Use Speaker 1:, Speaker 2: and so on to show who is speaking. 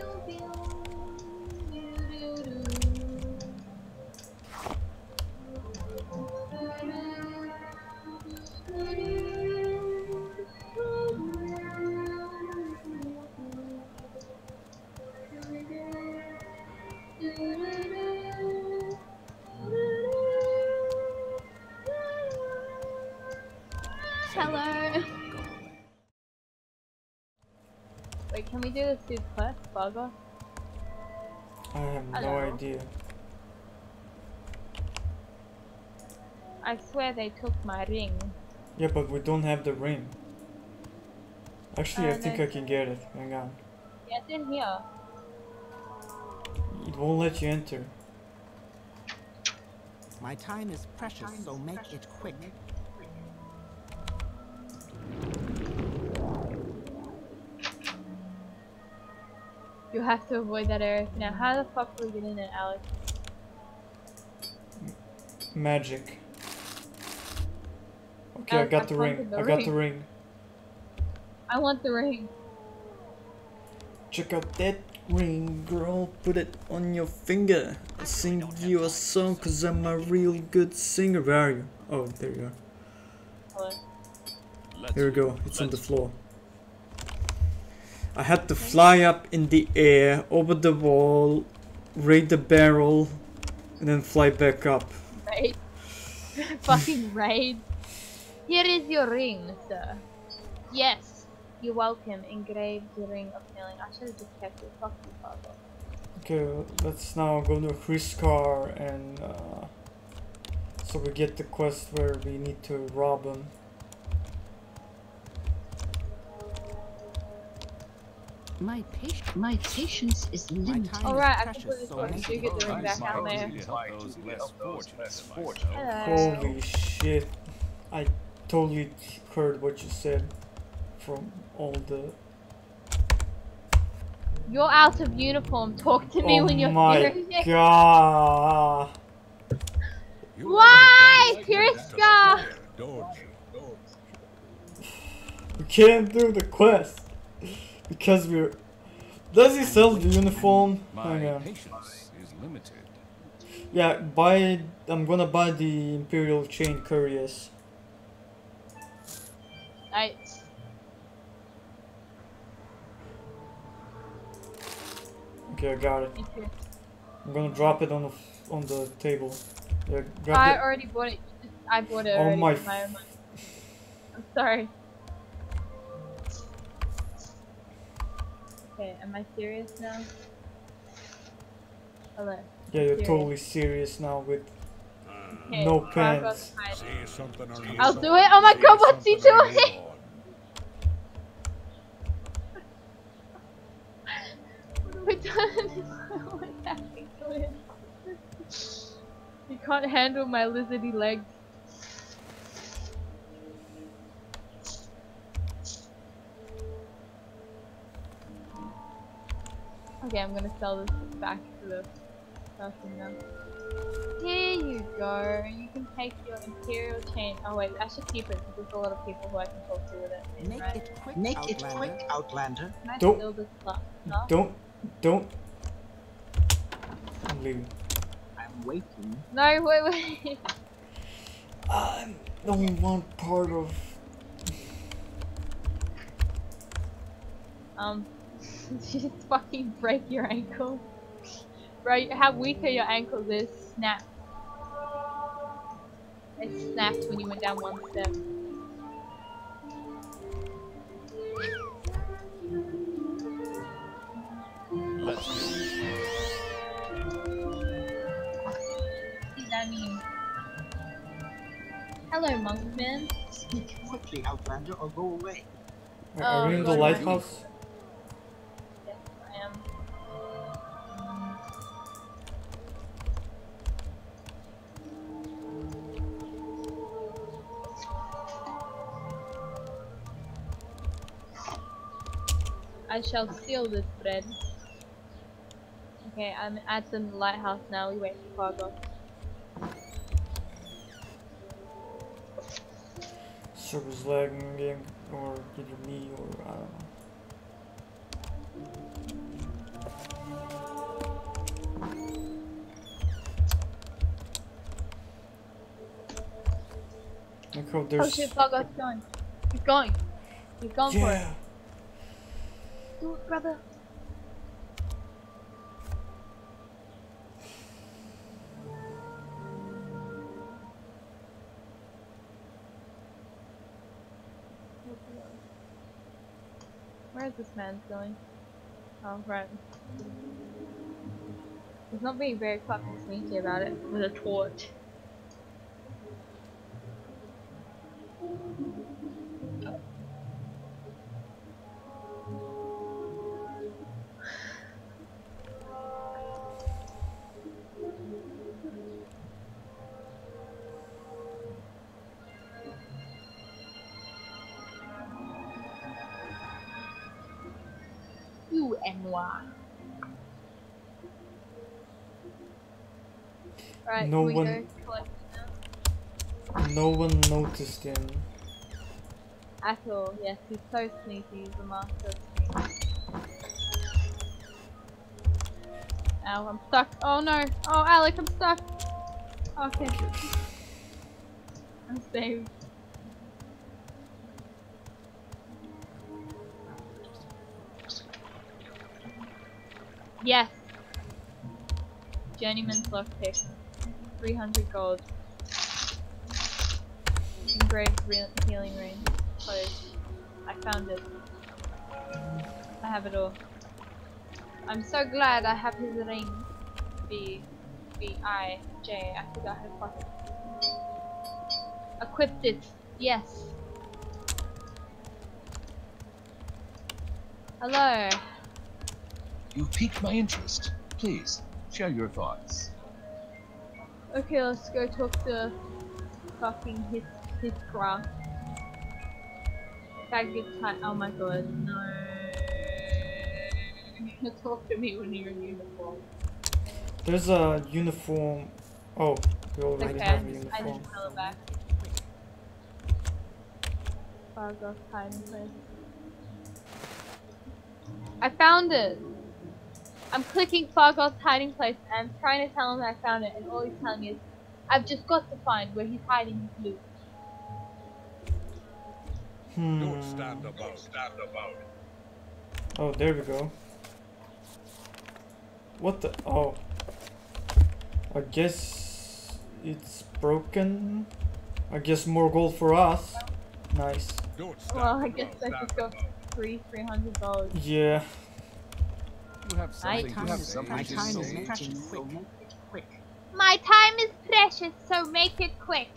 Speaker 1: Hello. Wait, can we do this dude quest, Bugger?
Speaker 2: I have no
Speaker 1: Hello.
Speaker 2: idea.
Speaker 1: I swear they took my ring.
Speaker 2: Yeah, but we don't have the ring. Actually, I
Speaker 1: Uh,
Speaker 2: think
Speaker 1: no.
Speaker 2: I can get it. Hang on.
Speaker 1: Yeah, it's in here.
Speaker 2: It won't let you enter.
Speaker 3: My time is precious, so make it quick.
Speaker 1: You have to avoid that area. Now, how the fuck do we get in it, Alex?
Speaker 2: Magic. Okay, I got
Speaker 1: I
Speaker 2: the ring.
Speaker 1: the
Speaker 2: I got the
Speaker 1: ring.
Speaker 2: ring.
Speaker 1: I want the ring.
Speaker 2: Check out that ring, girl. Put it on your finger. I'll sing you a song cause I'm a real good singer. Where are you? Oh, there you are.
Speaker 1: Hello.
Speaker 2: Here we go. It's on the floor. I had to fly up in the air, over the wall, raid the barrel, and then fly back up.
Speaker 1: Raid. Fucking raid. Here is your ring, sir. Yes. You're welcome. Engraved the ring of healing. I should have just kept it. Fuck you, father.
Speaker 2: Okay, let's now go to Hrisskar and uh, so we get the quest where we need to rob him.
Speaker 4: My patience, my patience is limited.
Speaker 1: Alright, I
Speaker 3: is
Speaker 1: can
Speaker 3: precious,
Speaker 1: put this
Speaker 3: so
Speaker 1: one.
Speaker 3: make
Speaker 1: You get the ring back out there.
Speaker 5: Those less fortunate than myself.
Speaker 1: Hello.
Speaker 2: Holy shit. I totally heard what you said from all the.
Speaker 1: You're out of uniform. Talk to me
Speaker 2: oh
Speaker 1: when you're
Speaker 2: my god.
Speaker 1: Why, Hrisskar?
Speaker 2: We can't do the quest because we're. Does he sell the uniform? Hang
Speaker 5: My
Speaker 2: on.
Speaker 5: patience is limited.
Speaker 2: Yeah, buy. I'm gonna buy the Imperial Chain Cuirass.
Speaker 1: Nice.
Speaker 2: Okay, I got it. I'm gonna drop it on the on the table. Yeah, grab
Speaker 1: I
Speaker 2: it.
Speaker 1: already bought it. I bought it
Speaker 2: Oh
Speaker 1: already
Speaker 2: my
Speaker 1: my. I'm sorry. Okay, am I serious now? Hello.
Speaker 2: Yeah, you're
Speaker 1: serious.
Speaker 2: totally serious now with
Speaker 1: Okay,
Speaker 2: no pants.
Speaker 1: hide. I'll do it. Oh my god, what's he doing? We're done. What's happening? You can't handle my lizardy legs. Okay, I'm gonna sell this back to the person now. Here you go. You can take your imperial chain. Oh wait, I should keep it because there's a lot of people who I can talk to with it.
Speaker 3: Make
Speaker 1: right?
Speaker 3: it quick,
Speaker 4: Make it
Speaker 3: Outlander.
Speaker 4: quick, Outlander.
Speaker 1: Can I
Speaker 2: Don't-
Speaker 1: steal this stuff?
Speaker 2: Don't, don't. I'm leaving.
Speaker 4: I'm waiting.
Speaker 1: No, wait, wait.
Speaker 2: I don't want part of.
Speaker 1: Um, just fucking break your ankle. Bro, how weak are your ankles? They snap. It snapped when you went down one step.
Speaker 5: Let's do
Speaker 1: What does that mean? Hello, Monkman.
Speaker 4: Speak quickly, Outlander, or go away.
Speaker 2: Are, are we in the
Speaker 1: right.
Speaker 2: lighthouse?
Speaker 1: I shall steal this bread. Okay, I'm at the lighthouse now. We wait for cargo.
Speaker 2: Server's lagging again, or either me, or I don't know.
Speaker 1: Oh shit, Fargoth's going. He's going. He's going yeah. for it. Do it, brother. Where is this man going? Oh, right. He's not being very fucking sneaky about it with a torch. U N Y. Right,
Speaker 2: No one-
Speaker 1: go collect now?
Speaker 2: No one noticed him.
Speaker 1: At all, yes, he's so sneaky, he's a master of sneak. Ow, I'm stuck. Oh no! Oh, Alec, I'm stuck! Okay. I'm saved. Yes! Journeyman's lockpick. 300 gold. Engraved healing ring. Close. I found it. I have it all. I'm so glad I have his ring. B. B. I. J. I forgot how to. Equipped it. Yes. Hello.
Speaker 6: You've piqued my interest. Please, share your thoughts.
Speaker 1: Okay, let's go talk to fucking his his craft. Faggot time. Oh my god, no. talk to me when you're in uniform.
Speaker 2: There's a uniform. Oh, we already
Speaker 1: Okay,
Speaker 2: have a
Speaker 1: I
Speaker 2: uniform.
Speaker 1: didn't tell it back. Fargoth hiding place. I found it! I'm clicking Fargoth's hiding place and I'm trying to tell him I found it and all he's telling me is I've just got to find where he's hiding his loot.
Speaker 2: Hmm.
Speaker 5: Don't stand about. Stand about.
Speaker 2: Oh, there we go. What the? Oh. I guess it's broken. I guess more gold for us. Nice.
Speaker 1: Well, I guess I
Speaker 5: Stand
Speaker 1: just got
Speaker 5: about.
Speaker 1: three, three hundred dollars.
Speaker 2: Yeah.
Speaker 5: You have
Speaker 3: My
Speaker 5: something
Speaker 3: time
Speaker 5: to
Speaker 3: is
Speaker 5: say.
Speaker 3: my time is precious.
Speaker 4: so
Speaker 3: Quick.
Speaker 4: make it quick.
Speaker 1: My time is precious, so make it quick.